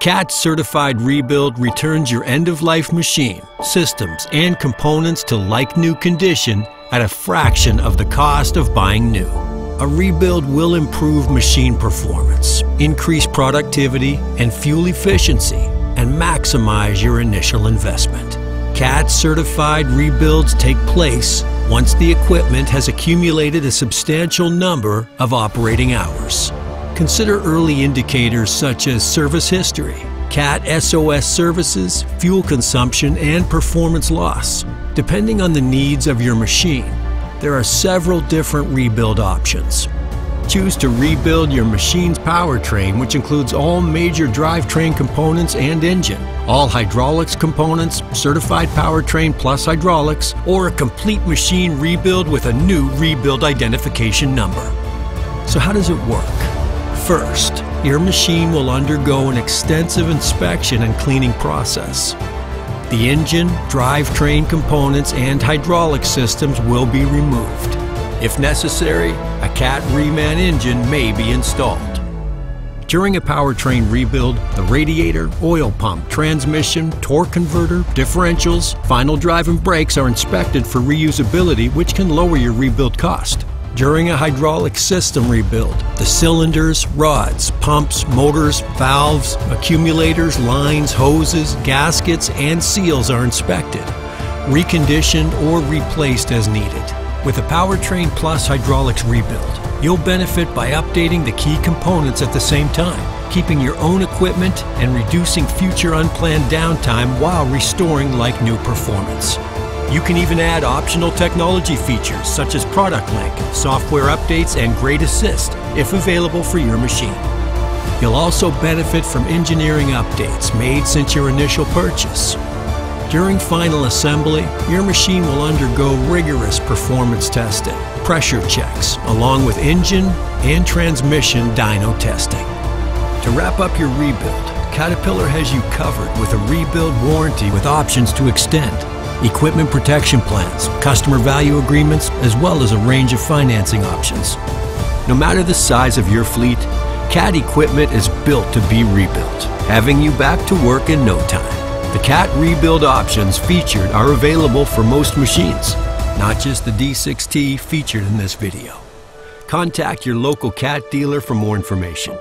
CAT certified rebuild returns your end of life machine, systems, and components to like new condition at a fraction of the cost of buying new. A rebuild will improve machine performance, increase productivity and fuel efficiency, and maximize your initial investment. CAT certified rebuilds take place once the equipment has accumulated a substantial number of operating hours. Consider early indicators such as service history, CAT SOS services, fuel consumption, and performance loss. Depending on the needs of your machine, there are several different rebuild options. Choose to rebuild your machine's powertrain, which includes all major drivetrain components and engine, all hydraulics components, certified powertrain plus hydraulics, or a complete machine rebuild with a new rebuild identification number. So, how does it work? First, your machine will undergo an extensive inspection and cleaning process. The engine, drivetrain components, and hydraulic systems will be removed. If necessary, a CAT reman engine may be installed. During a powertrain rebuild, the radiator, oil pump, transmission, torque converter, differentials, final drive and brakes are inspected for reusability which can lower your rebuild cost. During a hydraulic system rebuild, the cylinders, rods, pumps, motors, valves, accumulators, lines, hoses, gaskets, and seals are inspected, reconditioned, or replaced as needed. With a Powertrain Plus hydraulics rebuild, you'll benefit by updating the key components at the same time, keeping your own equipment and reducing future unplanned downtime while restoring like new performance. You can even add optional technology features such as Product Link, software updates, and Grade Assist if available for your machine. You'll also benefit from engineering updates made since your initial purchase. During final assembly, your machine will undergo rigorous performance testing, pressure checks, along with engine and transmission dyno testing. To wrap up your rebuild, Caterpillar has you covered with a rebuild warranty with options to extend equipment protection plans, customer value agreements, as well as a range of financing options. No matter the size of your fleet, CAT equipment is built to be rebuilt, having you back to work in no time. The CAT rebuild options featured are available for most machines, not just the D6T featured in this video. Contact your local CAT dealer for more information.